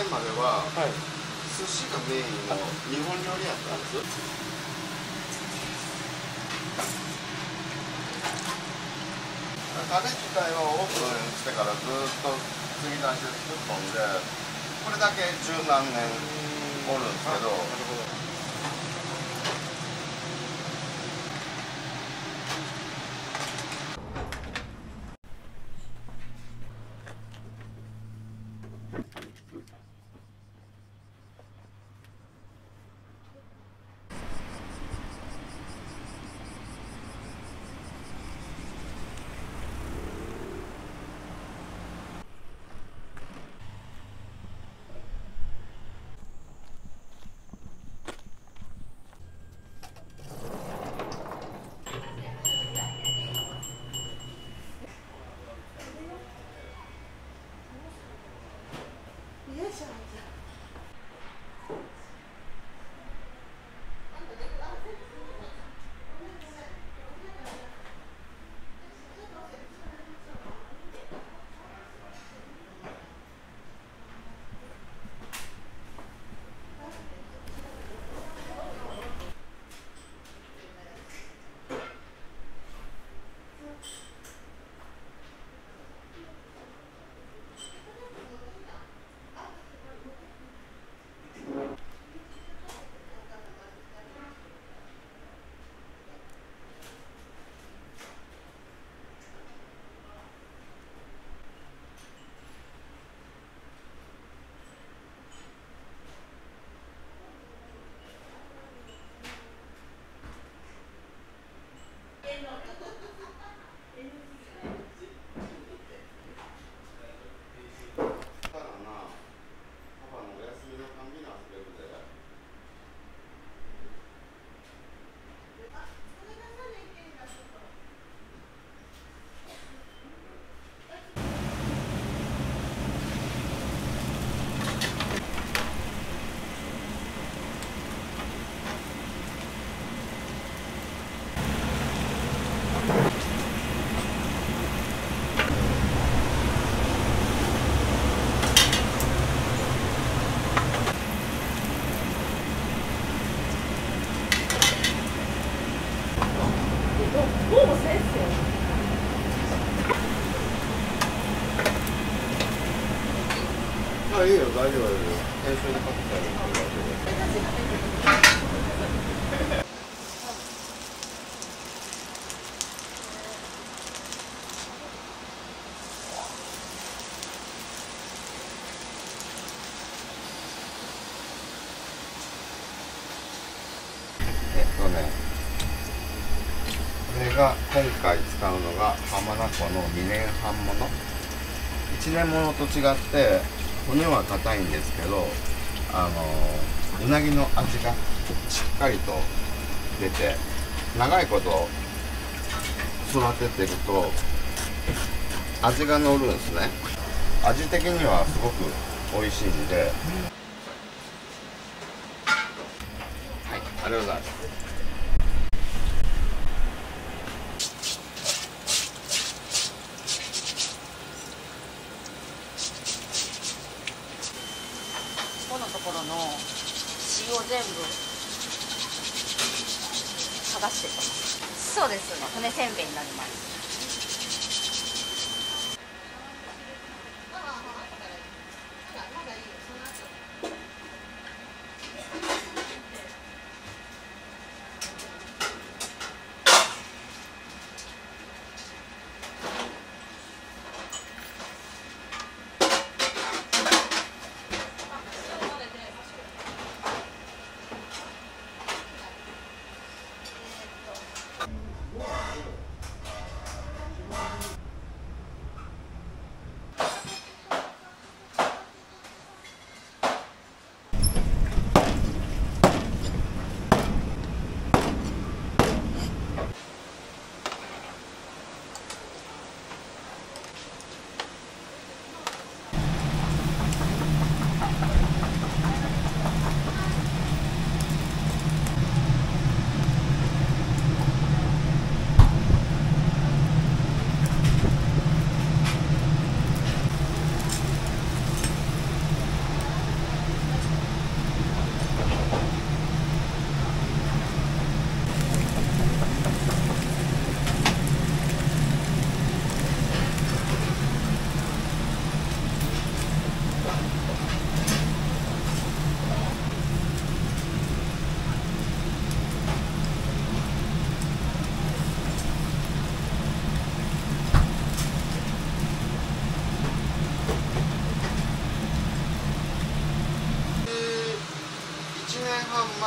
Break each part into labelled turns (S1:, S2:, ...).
S1: 前までは
S2: はい。
S1: 寿司がメインの日本料理やったんですタレ自体はオープンしてからずっと継ぎ出しで作ったんでこれだけ十何年おるんですけどあいいよ大丈夫大丈夫編集でかけてあるから大丈夫えっとねこれが今回使うのが浜名湖の2年半もの。1年ものと違って骨は硬いんですけどあのうなぎの味がしっかりと出て長いこと育ててると味が乗るんですね。味的にはすごく美味しいんで。はいありがとうございます
S3: ここのところの血を全部剥がして。そうです。骨せんべいになります。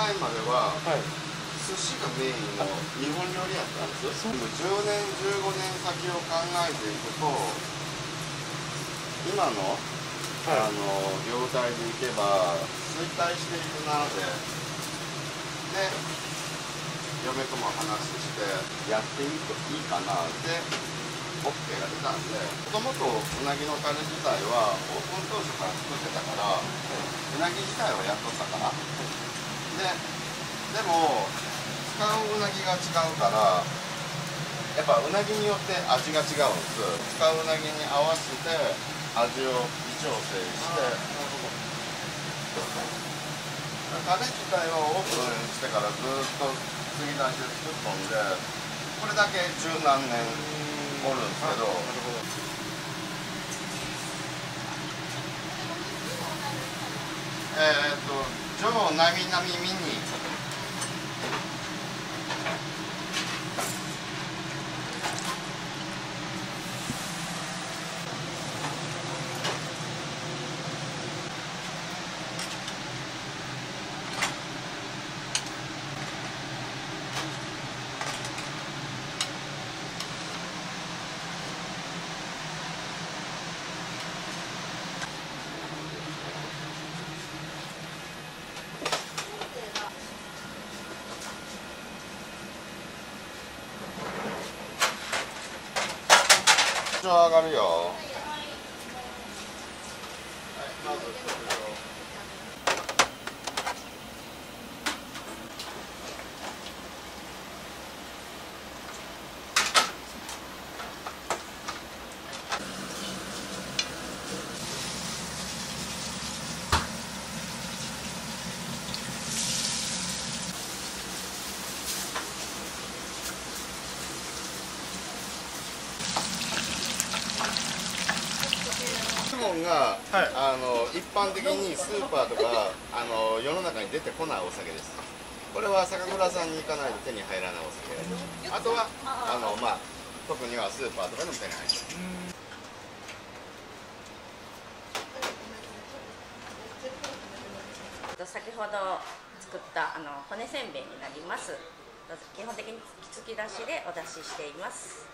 S1: 前までは
S2: はい。
S1: 寿司がメインの日本料理やったんですでも10年15年先を考えていくと今のあの業態でいけば衰退していくなでで嫁とも話してやっていいといいかなで OK が出たんでもともとうなぎのタレ自体はオープン当初から作ってたからうなぎ自体はやっとったからででも使ううなぎが違うからやっぱうなぎによって味が違うんです。使ううなぎに合わせて味を微調整して。タレ自体はオープンしてからずっと継ぎ足しで作っとんでこれだけ十何年おるんですけど。えーっと「ジョーなみなみミニ」上がるよ。はいが、
S2: はい。
S1: あの一般的にスーパーとかあの世の中に出てこないお酒です。これは酒蔵さんに行かないと手に入らないお酒。あとはあの、まあ、特にはスーパーとかでも手に入る。
S3: 先ほど作ったあの骨せんべいになります。基本的に突き出しでお出ししています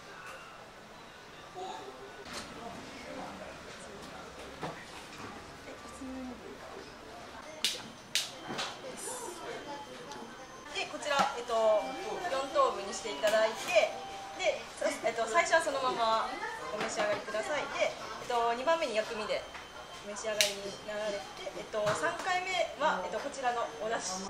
S4: 最初はそのままお召し上がりください。で、えっと、2番目に薬味でお召し上がりになられて、えっと、3回目は、えっと、こちらのお出汁。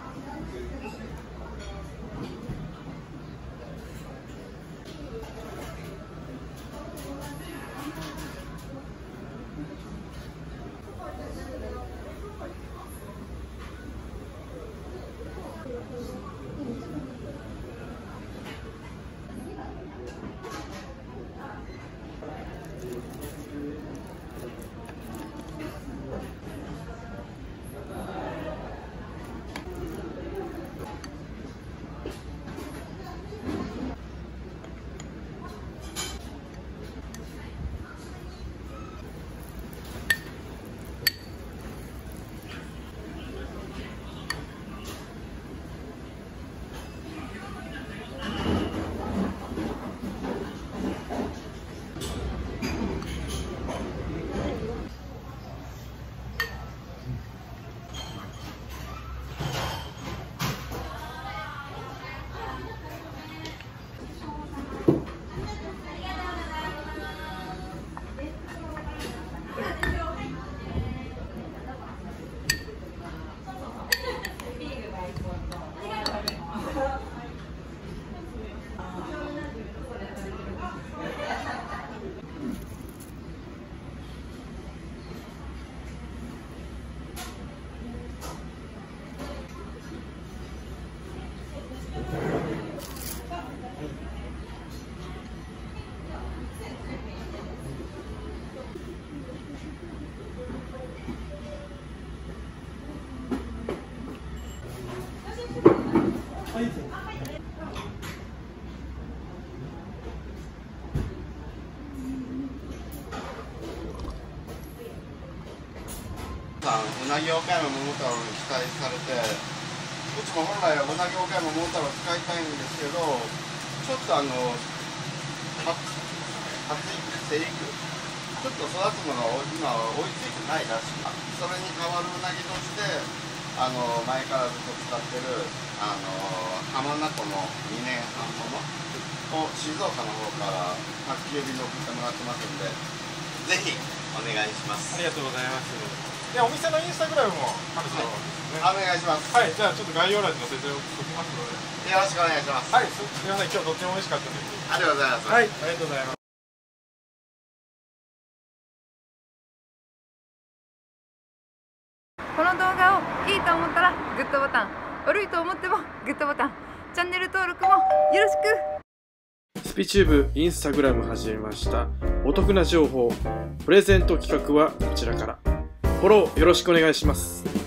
S1: さんうなぎ岡山桃太郎に期待されてうちも本来はうなぎ岡山モーターを使いたいんですけどちょっとあの発育生育ちょっと育つものが今は追いついてないらしくそれに代わるうなぎとしてあの前からずっと使ってるあの浜名湖の2年半ものを静岡の方から宅急便で送ってもらってますんでぜひお願いします。
S2: ありがとうございます。でお店のインスタグラムもあるそうですね。
S1: お願いします。
S2: はい、じゃあちょっと概要欄に載せておきますので。
S1: よろしくお願いします。
S2: はい、すすみません今日とっても美味しかったです。
S1: ありがとうございます。
S2: はい、ありがとうございます。
S5: この動画をいいと思ったらグッドボタン悪いと思ってもグッドボタンチャンネル登録もよろしく
S6: スピチューブインスタグラム始めました。お得な情報プレゼント企画はこちらから。フォローよろしくお願いします。